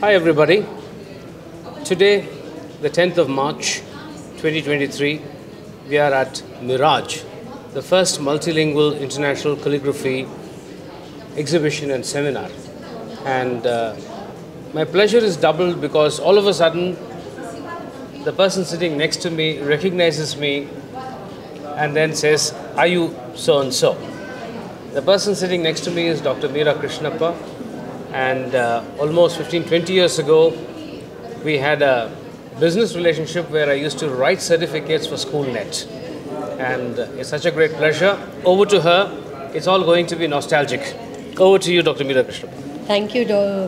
Hi, everybody. Today, the 10th of March 2023, we are at Mirage, the first multilingual international calligraphy exhibition and seminar. And uh, my pleasure is doubled because all of a sudden, the person sitting next to me recognizes me and then says, Are you so and so? The person sitting next to me is Dr. Meera Krishnappa, and uh, almost 15 20 years ago, we had a business relationship where I used to write certificates for SchoolNet. And uh, it's such a great pleasure. Over to her, it's all going to be nostalgic. Over to you, Dr. Meera Krishna. Thank you,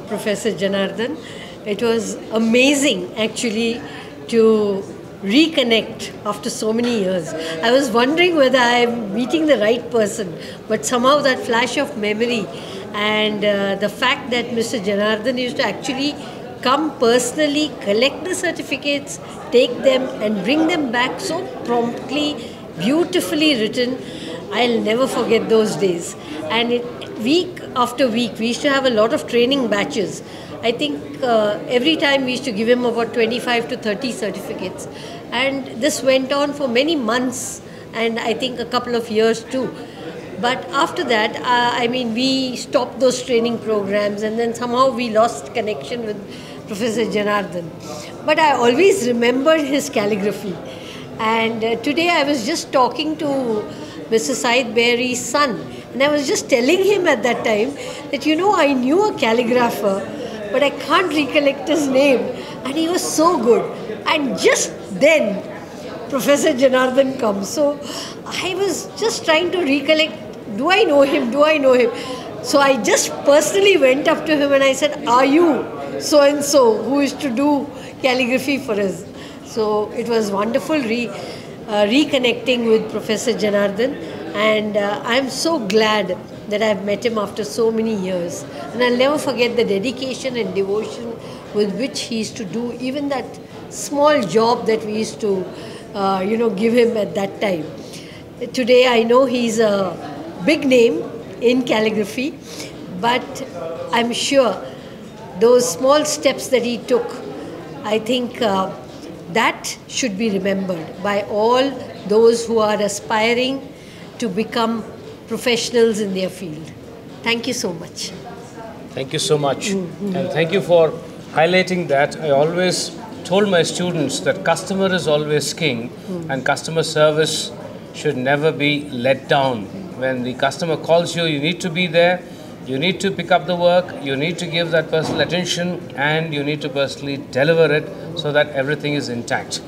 Professor Janardhan. It was amazing actually to reconnect after so many years. I was wondering whether I'm meeting the right person, but somehow that flash of memory and uh, the fact that Mr. Janardhan used to actually come personally, collect the certificates, take them, and bring them back so promptly, beautifully written. I'll never forget those days. And it, week after week, we used to have a lot of training batches. I think uh, every time we used to give him about 25 to 30 certificates. And this went on for many months and I think a couple of years too. But after that, uh, I mean, we stopped those training programs and then somehow we lost connection with Professor Janardhan. But I always remembered his calligraphy. And uh, today I was just talking to Mr. Said Berry's son, and I was just telling him at that time that, you know, I knew a calligrapher, but I can't recollect his name. And he was so good. And just then, Professor Janardhan comes. So I was just trying to recollect do I know him? Do I know him? So I just personally went up to him and I said, Are you so and so who is to do calligraphy for us? So it was wonderful re, uh, reconnecting with Professor Janardhan, and uh, I'm so glad that I've met him after so many years. And I'll never forget the dedication and devotion with which he used to do even that small job that we used to, uh, you know, give him at that time. Today I know he's a big name in calligraphy, but I'm sure those small steps that he took, I think uh, that should be remembered by all those who are aspiring to become professionals in their field. Thank you so much. Thank you so much. And thank you for highlighting that. I always told my students that customer is always king and customer service should never be let down. When the customer calls you, you need to be there. You need to pick up the work, you need to give that personal attention, and you need to personally deliver it so that everything is intact.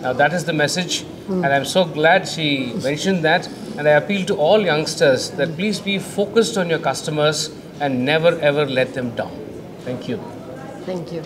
Now, that is the message, hmm. and I'm so glad she mentioned that. And I appeal to all youngsters that please be focused on your customers and never ever let them down. Thank you. Thank you.